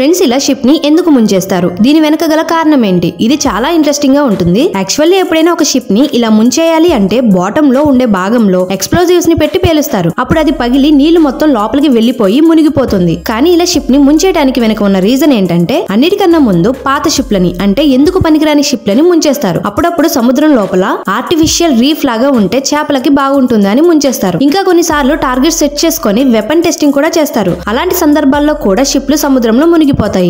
Friends ఇలా షిప్ని ఎందుకు ముంచేస్తారు? దీని వెనక గల కారణం ఏంటి ఇది చాలా ఇంట్రెస్టింగ్గా ఉంటుంది. యాక్చువల్లీ ఎప్పుడైనా ఒక షిప్ని ఇలా ముంచేయాలి అంటే బాటమ్లో ఉండే భాగంలో ఎక్స్ప్లోజివ్స్ని పెట్టి పేలుస్తారు. అప్పుడు అది పగిలి నీళ్ళు మొత్తం లోపలికి వెళ్ళిపోయి మునిగిపోతుంది. కానీ ఇలా షిప్ని ముంచేయడానికి వెనక ఉన్న రీజన్ ఏంటంటే అన్నిటికన్నా ముందు పాత షిప్లని అంటే ఎందుకు పనికిరాని షిప్లని ముంచేస్తారు. అప్పుడప్పుడు సముద్రం లోపల ఆర్టిఫిషియల్ రీఫ్ లాగా ఉంటే చేపలకి బాగుంటుంది అని ముంచేస్తారు. ఇంకా కొన్నిసార్లు టార్గెట్ సెట్ చేసుకొని వెపన్ టెస్టింగ్ కూడా చేస్తారు. అలాంటి సందర్భాల్లో కూడా షిప్లు సముద్రంలో మునిగి మునిగిపోతాయి